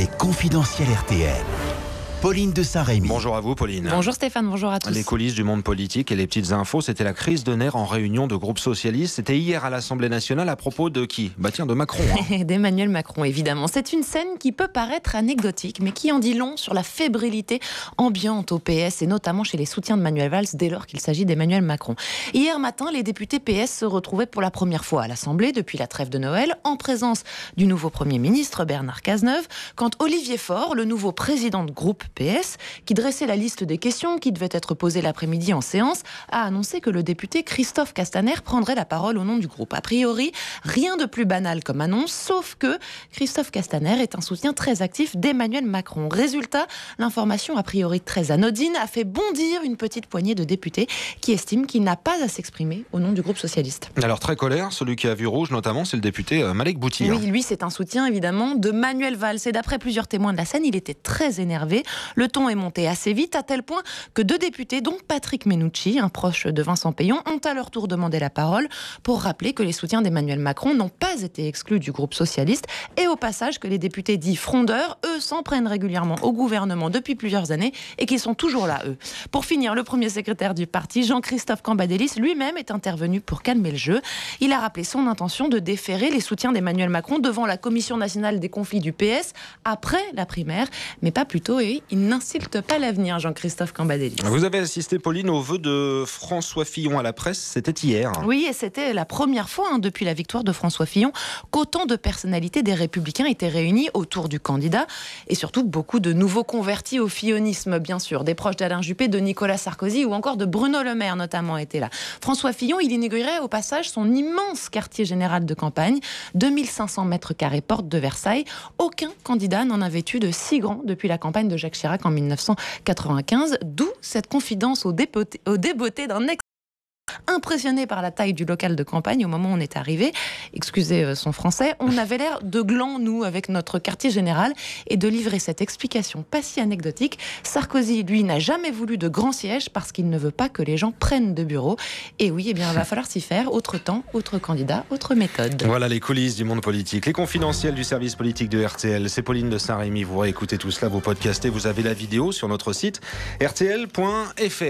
Les confidentiels RTL. Pauline de Saint-Rémy. Bonjour à vous, Pauline. Bonjour Stéphane, bonjour à tous. Les coulisses du monde politique et les petites infos, c'était la crise de nerfs en réunion de groupe socialiste. C'était hier à l'Assemblée nationale à propos de qui? Bah tiens, de Macron. hein. D'Emmanuel Macron, évidemment. C'est une scène qui peut paraître anecdotique, mais qui en dit long sur la fébrilité ambiante au PS, et notamment chez les soutiens de Manuel Valls, dès lors qu'il s'agit d'Emmanuel Macron. Hier matin, les députés PS se retrouvaient pour la première fois à l'Assemblée depuis la trêve de Noël, en présence du nouveau Premier ministre Bernard Cazeneuve, quand Olivier Faure, le nouveau président de groupe PS, qui dressait la liste des questions qui devaient être posées l'après-midi en séance, a annoncé que le député Christophe Castaner prendrait la parole au nom du groupe. A priori, rien de plus banal comme annonce, sauf que Christophe Castaner est un soutien très actif d'Emmanuel Macron. Résultat, l'information a priori très anodine a fait bondir une petite poignée de députés qui estiment qu'il n'a pas à s'exprimer au nom du groupe socialiste. Alors très colère, celui qui a vu rouge notamment, c'est le député euh, Malek Bouti. hein. Oui, lui, c'est un soutien évidemment de Manuel Valls. Et d'après plusieurs témoins de la scène, il était très énervé. Le ton est monté assez vite, à tel point que deux députés, dont Patrick Menucci, un proche de Vincent Payon, ont à leur tour demandé la parole pour rappeler que les soutiens d'Emmanuel Macron n'ont pas été exclus du groupe socialiste. Et au passage, que les députés dits frondeurs, eux, s'en prennent régulièrement au gouvernement depuis plusieurs années et qu'ils sont toujours là, eux. Pour finir, le premier secrétaire du parti, Jean-Christophe Cambadélis, lui-même est intervenu pour calmer le jeu. Il a rappelé son intention de déférer les soutiens d'Emmanuel Macron devant la Commission nationale des conflits du PS après la primaire, mais pas plus tôt. Et il n'insulte pas l'avenir, Jean-Christophe Cambadélis. Vous avez assisté, Pauline, au vœu de François Fillon à la presse, c'était hier. Oui, et c'était la première fois hein, depuis la victoire de François Fillon qu'autant de personnalités des Républicains étaient réunies autour du candidat et surtout beaucoup de nouveaux convertis au fillonisme, bien sûr. Des proches d'Alain Juppé, de Nicolas Sarkozy ou encore de Bruno Le Maire notamment étaient là. François Fillon, il inaugurait au passage son immense quartier général de campagne, 2500 mètres carrés porte de Versailles. Aucun candidat n'en avait eu de si grand depuis la campagne de Jacques Chirac en 1995, d'où cette confidence au, débeauté d'un ex impressionné par la taille du local de campagne au moment où on est arrivé, excusez euh, son français, on avait l'air de gland, nous, avec notre quartier général, et de livrer cette explication pas si anecdotique. Sarkozy, lui, n'a jamais voulu de grand siège parce qu'il ne veut pas que les gens prennent de bureau. Et oui, eh bien, il va falloir s'y faire. Autre temps, autre candidat, autre méthode. Voilà les coulisses du monde politique, les confidentiels du service politique de RTL. C'est Pauline de Saint-Rémy. Vous écoutez tout cela, vous podcastez, vous avez la vidéo sur notre site rtl.fr.